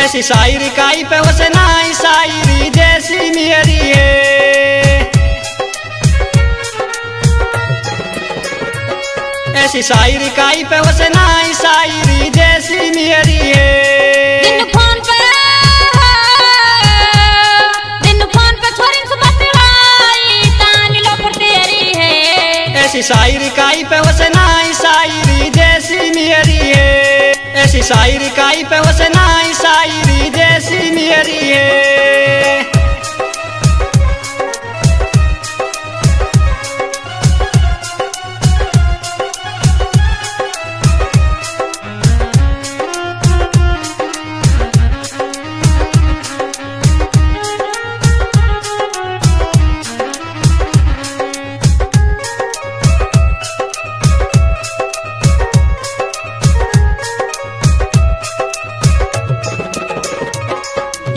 ऐसी शायरी काई पे वसे नाई शायरी जैसी मेरी है। ऐसी शायरी काई पे वसे नाई शायरी जैसी मेरी है। दिन फ़ोन पे दिन फ़ोन पे छोरी से बतलाई तानी लो पर तेरी है। ऐसी शायरी काई पे वसे नाई शायरी जैसी मेरी ऐसी शायरी काई पे वसना शायरी जैसी मेरी है।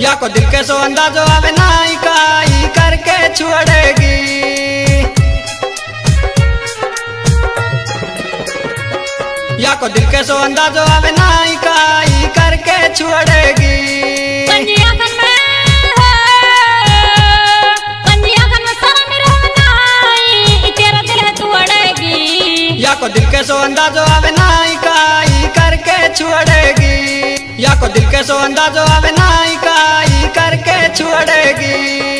या को दिल के सो अंदाजो आवे नाई काई करके छोड़ेगी या को दिल के सो अंदाजो आवे नाई काई करके छोड़ेगी ई दिल या को दिल के सो अंदाजो आवे नाई काई करके छोड़ेगी या को दिल के सो अंदाजो आवे नाई छोड़ेगी।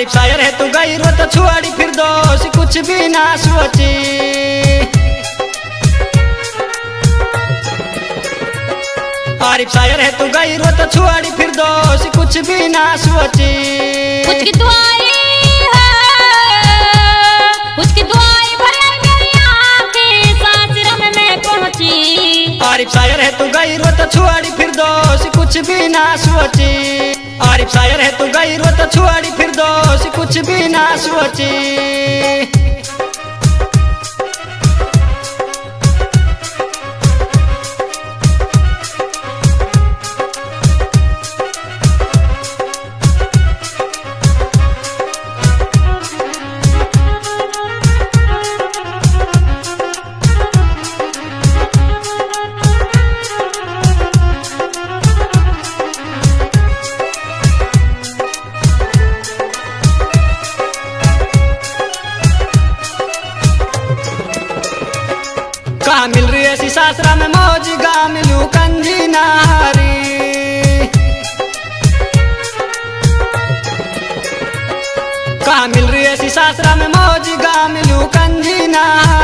आरिफ शायर है तू गई रो तो छुआड़ी फिर दोष कुछ भी ना सोची। आरिफ शायर है तू गई रो तो छुआड़ी फिर दोष कुछ भी ना सोची। कुछ की शायर है तू गई रो तो छुआड़ी फिर दोष कुछ भी ना सोची। शायर है तू गई रो तो छुआड़ी फिर दोष कुछ भी ना सोची। मिल रही है ऐसी सासरा में मौज गा मिलू कंजी नारी कहा मिल रही है ऐसी सासरा में मौज गा मिलू कंजी नारी